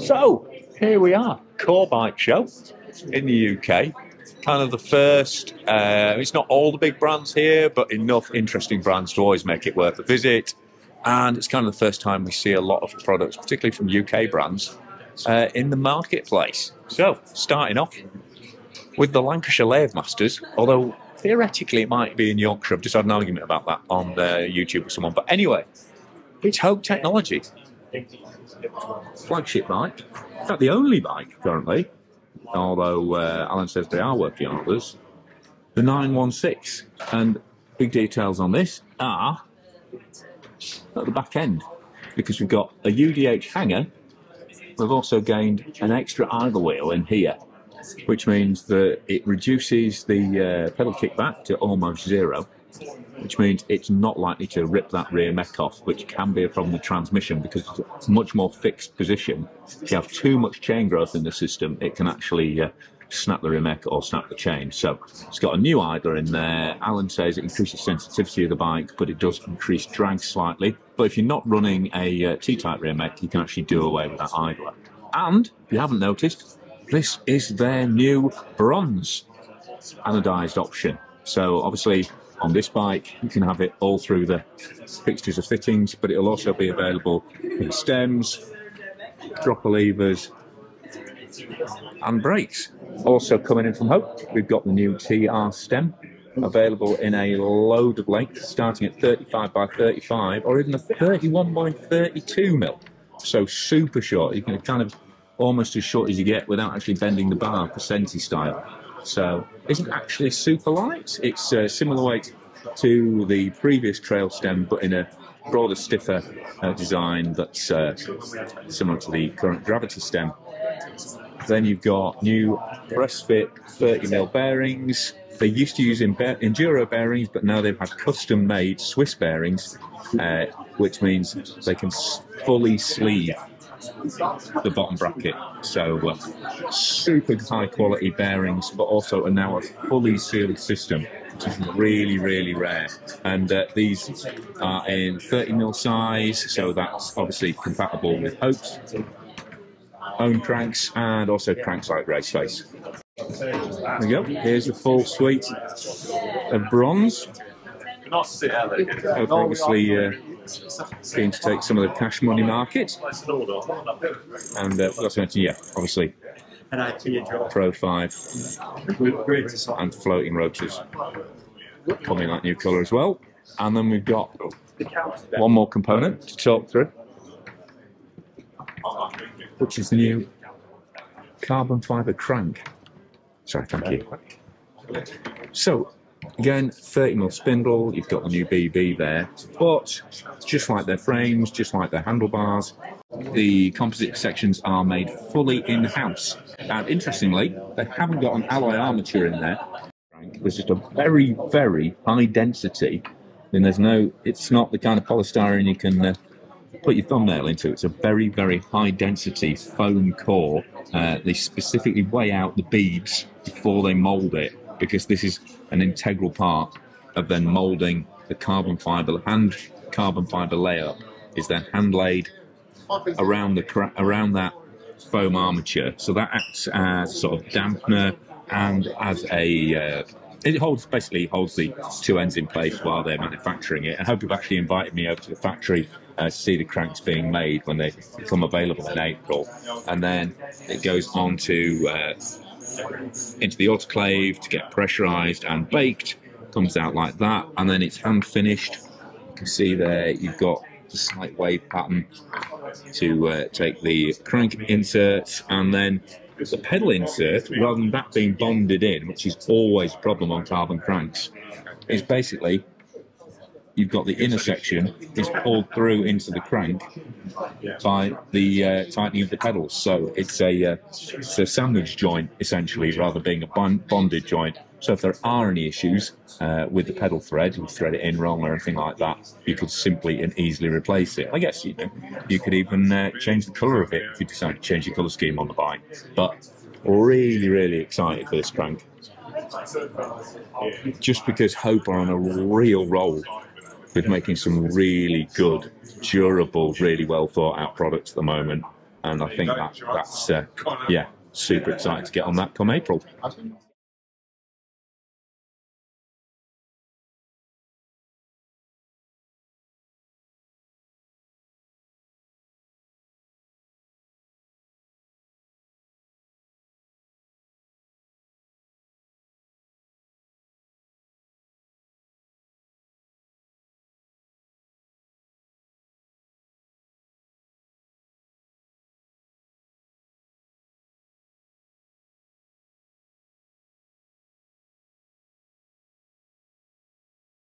So here we are, Core Bike Show in the UK. Kind of the first. Uh, it's not all the big brands here, but enough interesting brands to always make it worth a visit. And it's kind of the first time we see a lot of products, particularly from UK brands, uh, in the marketplace. So starting off with the Lancashire Lathe Masters, although theoretically it might be in Yorkshire. I've just had an argument about that on uh, YouTube with someone. But anyway, it's Hope Technology. Flagship bike. In fact, the only bike currently, although uh, Alan says they are working on others, the 916. And big details on this are at the back end because we've got a UDH hanger. We've also gained an extra idle wheel in here, which means that it reduces the uh, pedal kickback to almost zero which means it's not likely to rip that rear mech off, which can be a problem with transmission because it's a much more fixed position. If you have too much chain growth in the system, it can actually uh, snap the rear mech or snap the chain. So it's got a new idler in there. Alan says it increases sensitivity of the bike, but it does increase drag slightly. But if you're not running a uh, T-type rear mech, you can actually do away with that idler. And if you haven't noticed, this is their new bronze anodized option. So obviously on this bike, you can have it all through the fixtures and fittings, but it'll also be available in stems, dropper levers, and brakes. Also coming in from Hope, we've got the new TR stem available in a load of lengths, starting at 35 by 35 or even a 31 by 32 mil. So super short. You can kind of almost as short as you get without actually bending the bar, percenti style. So isn't actually super light. It's a similar weight to the previous trail stem, but in a broader, stiffer uh, design that's uh, similar to the current gravity stem. Then you've got new press fit 30mm bearings. They used to use enduro bearings, but now they've had custom made Swiss bearings, uh, which means they can fully sleeve the bottom bracket. So uh, super high quality bearings, but also are now a fully sealed system, which is really, really rare. And uh, these are in 30 mil size, so that's obviously compatible with Hope's own cranks and also cranks like Race Face. There we go. Here's the full suite of bronze. Obviously uh, keen to take some of the cash money market. And uh, forgot to mention, yeah, obviously, Pro 5 and floating rotors coming in that new colour as well. And then we've got one more component to talk through, which is the new carbon fibre crank. Sorry, thank you. So, Again, 30mm spindle, you've got the new BB there, but just like their frames, just like their handlebars, the composite sections are made fully in-house. And interestingly, they haven't got an alloy armature in there. There's just a very, very high density, and there's no, it's not the kind of polystyrene you can uh, put your thumbnail into. It's a very, very high density foam core. Uh, they specifically weigh out the beads before they mold it because this is an integral part of then molding the carbon fiber hand carbon fiber layer is then hand laid around the around that foam armature so that acts as sort of dampener and as a uh, it holds basically holds the two ends in place while they're manufacturing it. I hope you've actually invited me over to the factory uh, to see the cranks being made when they become available in April, and then it goes on to uh, into the autoclave to get pressurized and baked. Comes out like that, and then it's hand finished. You can see there you've got the slight wave pattern to uh, take the crank inserts and then the pedal insert, rather than that being bonded in, which is always a problem on carbon cranks, is basically you've got the inner section is pulled through into the crank by the uh, tightening of the pedals. So it's a uh, it's a sandwich joint essentially, rather being a bonded joint. So if there are any issues uh, with the pedal thread, you thread it in wrong or anything like that, you could simply and easily replace it. I guess you know you could even uh, change the colour of it if you decide to change the colour scheme on the bike. But really, really excited for this crank. Just because Hope are on a real roll with making some really good, durable, really well thought out products at the moment. and I think that that's uh, yeah super excited to get on that come April.